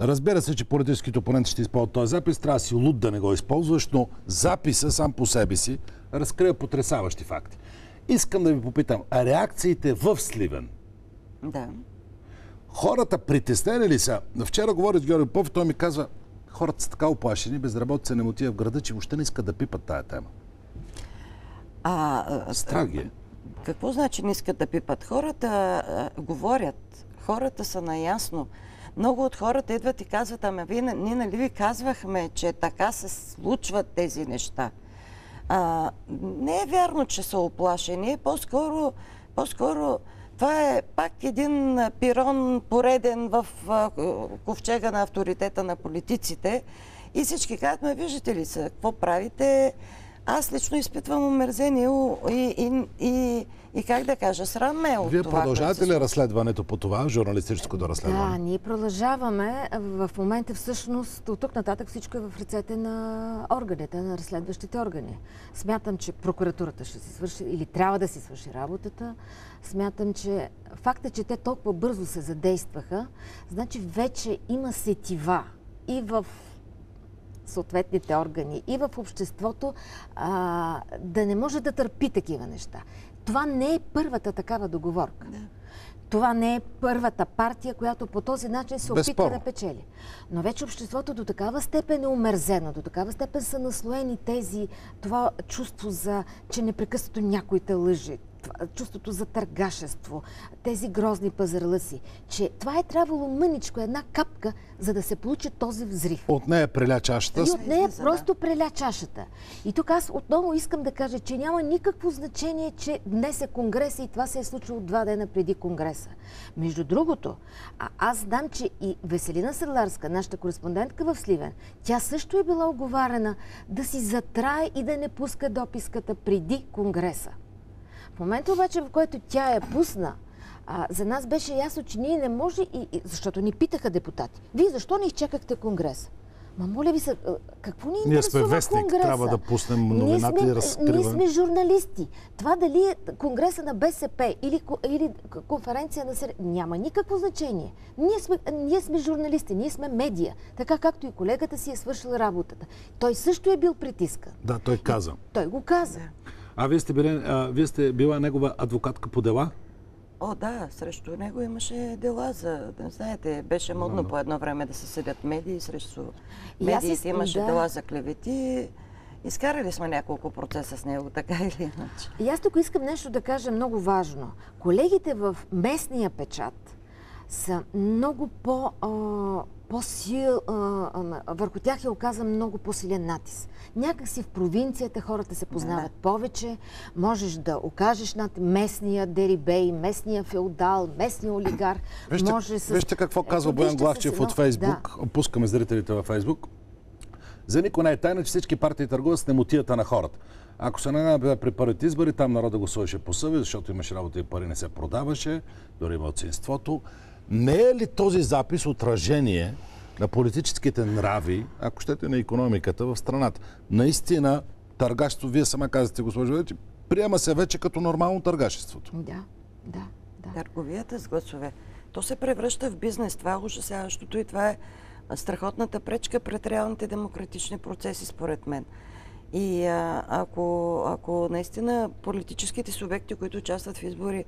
Разбира се, че политическите опоненти ще използват този запис. Трябва да си луд да не го използваш, но записа сам по себе си разкрива потрясаващи факти. Искам да ви попитам, а реакциите в Сливен? Да. Хората притеснени ли са? Вчера говорих с Георги Попов, той ми казва, хората са така оплашени, безработица не мотива в града, че въобще не искат да пипат тая тема. А, Страх е. Какво значи не искат да пипат? Хората а, говорят, хората са наясно. Много от хората идват и казват, ами вие, ние нали ви казвахме, че така се случват тези неща. А, не е вярно, че са оплашени. По-скоро, по-скоро това е пак един пирон пореден в ковчега на авторитета на политиците. И всички казват, ме виждате ли са, какво правите? Аз лично изпитвам омерзение и, и, и, и как да кажа, срам ме от Вие това. продължавате ли разследването по това, журналистическото разследване? Да, ние продължаваме. В момента всъщност от тук нататък всичко е в ръцете на органите, на разследващите органи. Смятам, че прокуратурата ще си свърши или трябва да си свърши работата. Смятам, че факта, че те толкова бързо се задействаха, значи вече има сетива и в съответните органи и в обществото а, да не може да търпи такива неща. Това не е първата такава договорка. Да. Това не е първата партия, която по този начин се опитва Безспорно. да печели. Но вече обществото до такава степен е омерзено, до такава степен са наслоени тези, това чувство за, че непрекъснато някой те лъжи, чувството за търгашество, тези грозни пазарлъци, че това е трябвало мъничко, една капка, за да се получи този взрив. От нея преля чашата. И от нея просто преля чашата. И тук аз отново искам да кажа, че няма никакво значение, че днес е конгрес и това се е случило два дена преди конгреса. Между другото, а аз знам, че и Веселина Седларска, нашата кореспондентка в Сливен, тя също е била оговарена да си затрае и да не пуска дописката преди конгреса. В момента обаче, в който тя я пусна, а, за нас беше ясно, че ние не може, и, и, защото ни питаха депутати, вие защо не изчакахте конгрес? Ма моля ви се, какво ни Ние интересува сме вестник, конгреса? трябва да пуснем Ние новината и разкриваме. Ние сме журналисти. Това дали е конгреса на БСП или, или конференция на СР, няма никакво значение. Ние сме, ние сме журналисти, ние сме медия, така както и колегата си е свършил работата. Той също е бил притискан. Да, той каза. Той го каза. А вие сте, били, а, вие сте била негова адвокатка по дела? О, да, срещу него имаше дела за... Знаете, беше модно по едно време да се съдят медии срещу медиите. искам Имаше да- дела за клевети. Изкарали сме няколко процеса с него, така или иначе. И аз тук искам нещо да кажа много важно. Колегите в местния печат са много по, а, по-сил, а, а, върху тях е оказан много по-силен натиск. Някак си в провинцията хората се познават повече, можеш да окажеш над местния дерибей, местния феодал, местния олигарх. Вижте, може с... вижте какво Ето, казва Боян Главчев от Фейсбук. Пускаме зрителите във Фейсбук. За никой не е тайна, че всички партии търгуват с немотията на хората. Ако се не при първите избори, там народа гласуваше по съвест, защото имаше работа и пари не се продаваше, дори младсинството. Не е ли този запис отражение на политическите нрави, ако щете на економиката в страната? Наистина, търгашество, вие сама казахте, госпожо Величи, приема се вече като нормално търгашеството. Да, да, да. Търговията с гласове. То се превръща в бизнес. Това е ужасяващото и това е страхотната пречка пред реалните демократични процеси, според мен. И а, ако, ако наистина политическите субекти, които участват в избори,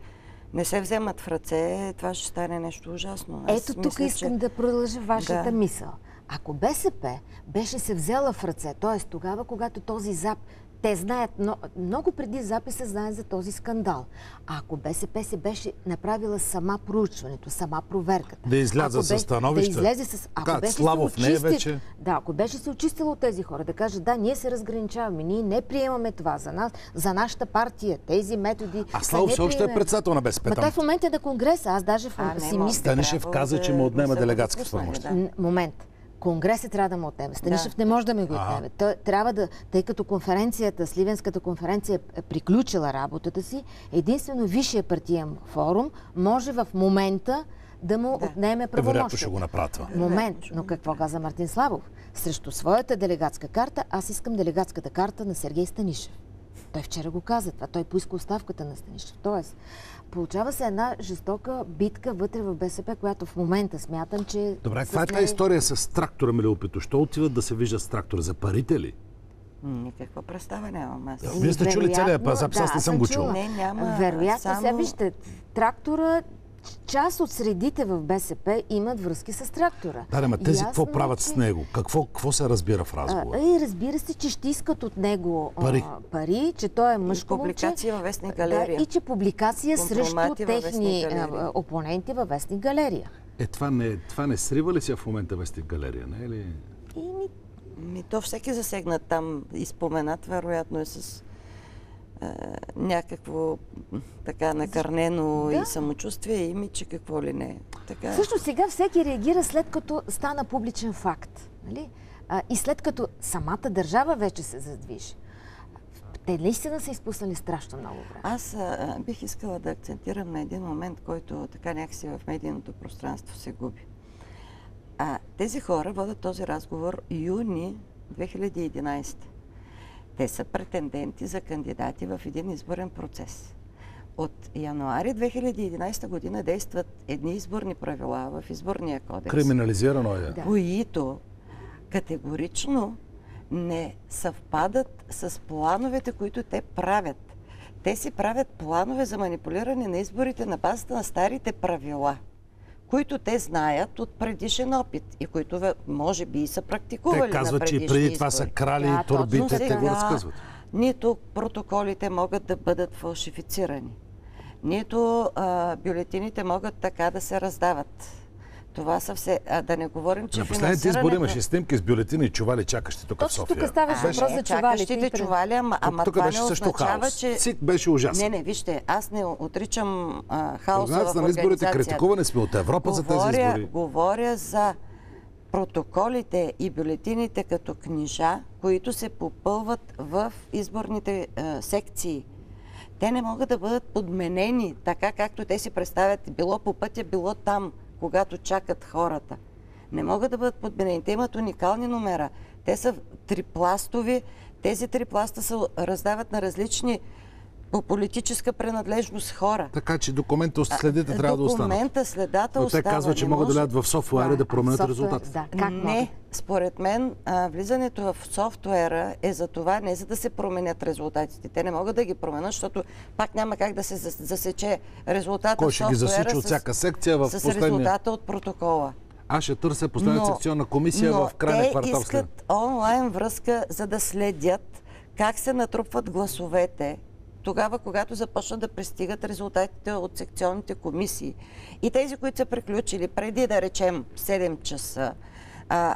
не се вземат в ръце, това ще стане нещо ужасно. Аз Ето тук мисля, искам че... да продължа вашата Да. мисъл. Ако БСП беше се взела в ръце, т.е. тогава, когато този зап... Те знаят, но, много преди записа знаят за този скандал. А ако БСП се беше направила сама проучването, сама проверката. Да изляза ако със становище. Да излезе с... Ако Как, беше Славов се не е очистил- вече? Да, ако беше се очистила от тези хора, да каже, да, ние се разграничаваме, ние не приемаме това за нас, за нашата партия, тези методи. А Славов все още е председател на БСП. Ма той в момента е на конгреса. Аз даже в... А, не, си мисля. Станишев каза, че му отнема делегатски правомощия. Момент. Конгресът трябва да му отнеме. Станишев Да. не може да ми го отнеме. Той трябва да, тъй като конференцията, Сливенската конференция е приключила работата си, единствено Висшия партиен форум може в момента да му Да. отнеме Вероятно правомощията. ще го направи това. Момент, но какво каза Мартин Славов? Срещу своята делегатска карта, аз искам делегатската карта на Сергей Станишев. Той вчера го каза това. Той поиска оставката на Станишев. Тоест, получава се една жестока битка вътре в БСП, която в момента смятам, че... Добре, каква е тази история с трактора, ме опито? Що отиват да се виждат с трактора? За парите ли? Никаква представа нямам аз. Вие сте чули Вероятно, целия пазап, аз не съм го чул. Не, няма, Вероятно, само- сега вижте, трактора, част от средите в БСП имат връзки с трактора. Да, ама тези какво е, правят с него? Какво, какво се разбира в разговора? И разбира се, че ще искат от него а, Пари. пари че той е мъжко публикации момче. във вестник Галерия. Да, и че публикация срещу във техни опоненти във вестник Галерия. Е, това не, това не срива ли се в момента вестник галерия, не е ли? И ми, Ми, то всеки засегнат там и споменат, вероятно е с е, някакво така накърнено Да. и самочувствие, и и какво ли не. Така, Всъщност сега всеки реагира след като стана публичен факт. Нали? А, и след като самата държава вече се задвижи. Те наистина са изпуснали страшно много време. Аз а, бих искала да акцентирам на един момент, който така някакси в медийното пространство се губи. А, тези хора водят този разговор юни 2011. Те са претенденти за кандидати в един изборен процес. От януари 2011 година действат едни изборни правила в изборния кодекс Криминализирано е. Да. които категорично не съвпадат с плановете, които те правят. Те си правят планове за манипулиране на изборите на базата на старите правила, които те знаят от предишен опит и които може би и са практикували Те казват, че и преди това са крали Да, турбите, те го разказват. Нито протоколите могат да бъдат фалшифицирани, нито а, бюлетините могат така да се раздават. Това са все... А да не говорим, че На последните избори имаше снимки с бюлетини и чували чакащи тук в София. тук ставаше а, въпрос не, за чувалите. чували, ама, ама тук това беше не също означава, хаос. че... ЦИК беше ужасен. Не, не, вижте, аз не отричам а, хаоса Организацията в на изборите критикувани сме от Европа за тези говоря, избори. Говоря за протоколите и бюлетините като книжа, които се попълват в изборните а, секции. Те не могат да бъдат подменени така, както те си представят, било по пътя, било там, когато чакат хората. Не могат да бъдат подменени. Те имат уникални номера. Те са трипластови. Тези три пласта се раздават на различни по политическа принадлежност хора. Така че документа следите трябва да останат. Документа, следата Но те казват, че могат да влядат в софтуера да променят софтуер, резултатите. Да, как не, могат? според мен а, влизането в софтуера е за това, не за да се променят резултатите. Те не могат да ги променят, защото пак няма как да се зас- засече резултата Кой ще ги засича от всяка секция в с последния? резултата от протокола. Аз ще търся последна секционна комисия но в крайна те квартал след. искат онлайн връзка, за да следят как се натрупват гласовете тогава, когато започнат да пристигат резултатите от секционните комисии. И тези, които са приключили преди, да речем, 7 часа,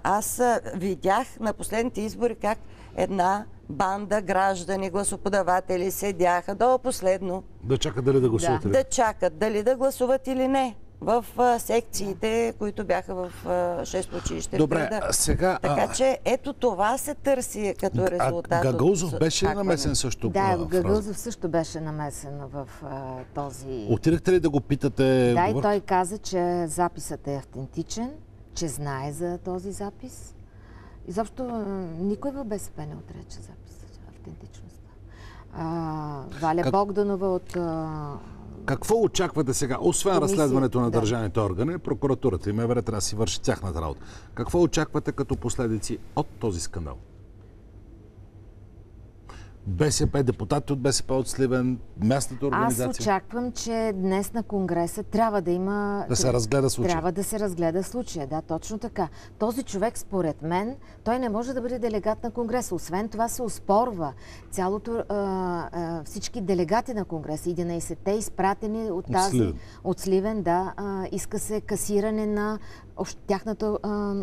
аз видях на последните избори как една банда граждани, гласоподаватели седяха до последно Да чакат дали да гласувате. ли? да чакат дали да гласуват или не в а, секциите, които бяха в а, 6 училище. Добре, града. а сега... Така че ето това се търси като резултат. а от Гагаузов беше ли хакване. намесен също? Да, в? Гагаузов също беше намесен в а, този... Отидахте ли да го питате? Да, и той каза, че записът е автентичен, че знае за този запис. Изобщо никой в БСП не отрече записа, автентичността. А, Валя Как- Богданова от... А, Какво очаквате сега? Освен Комисия, разследването на да. държавните органи, прокуратурата и МВР трябва да си върши тяхната работа. Какво очаквате като последици от този скандал? БСП, депутати от БСП от Сливен, местната Аз организация. очаквам, че днес на Конгреса трябва да има... Да се разгледа случая. Трябва да се разгледа случая, да, точно така. Този човек, според мен, той не може да бъде делегат на Конгреса. Освен това се оспорва цялото, а, а, всички делегати на Конгреса, 11-те изпратени от тази... Сливен. От Сливен, да. А, иска се касиране на тяхната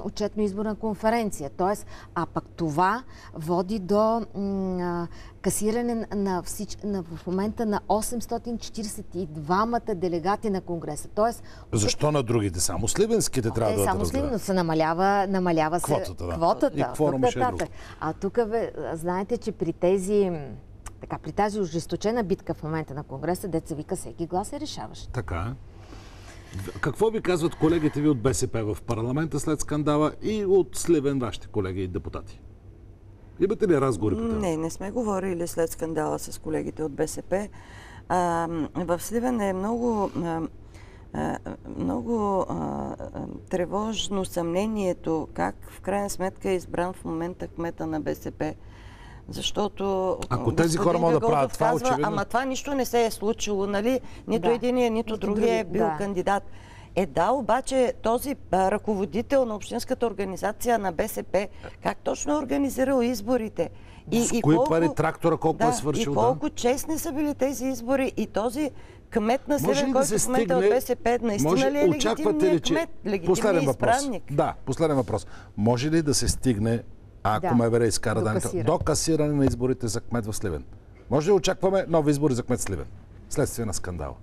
отчетно-изборна конференция. Тоест, а пък това води до касиране на, всич... на в момента на 842-мата делегати на Конгреса. Тоест, Защо на другите? Само сливенските трябва е, да само сливно се намалява, намалява се Квотата, да. квотата И кворума тук ще е друг. А тук, бе, знаете, че при тези така, при тази ожесточена битка в момента на Конгреса, деца вика, всеки глас е решаващ. Така е. Какво ви казват колегите ви от БСП в парламента след скандала и от Сливен вашите колеги и депутати? Имате ли разговори по? Не, не сме говорили след скандала с колегите от БСП. А, в Сливен е много, а, много а, тревожно съмнението как в крайна сметка е избран в момента кмета на БСП. Защото Ако тези хора могат да правят това, казва, очевидно- Ама това нищо не се е случило, нали? Нито Да. единия, нито, другия е бил да. кандидат. Е да, обаче този а, ръководител на Общинската организация на БСП, как точно е организирал изборите? С кои пари трактора, колко да, е свършил, И да. колко честни са били тези избори и този кмет на ли да който се в момента е от стигне... БСП, наистина може, ли е очаквате ли, легитимният че... кмет, легитимният въпрос. избранник? Да, последен въпрос. Може ли да се стигне, ако Да, МВР изкара данните, до касиране на изборите за кмет в Сливен? Може ли да очакваме нови избори за кмет Сливен? Следствие на скандала.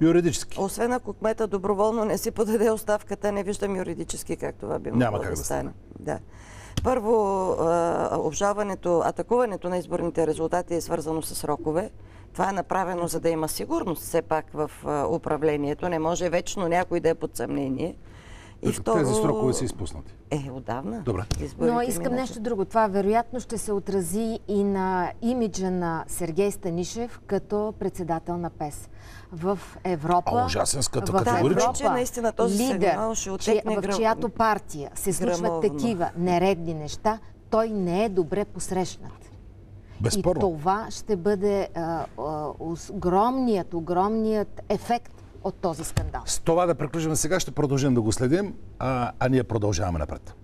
Юридически. Освен ако кмета доброволно не си подаде оставката, не виждам юридически как това би могло Няма как да стане. Да. Първо, а, обжалването, атакуването на изборните резултати е свързано с срокове. Това е направено, за да има сигурност все пак в управлението. Не може вечно някой да е под съмнение. И второ... Тези срокове са изпуснати. Е, отдавна. Добре. Изборите Но искам нещо друго. Това вероятно ще се отрази и на имиджа на Сергей Станишев като председател на ПЕС. В Европа... А, ужасен скато, в категорично. Европа Че наистина този лидер, че, в чиято партия се случват такива нередни неща, той не е добре посрещнат. Безспорно. И това ще бъде а, а, огромният, огромният ефект от този скандал. С това да приключим сега, ще продължим да го следим, а, а ние продължаваме напред.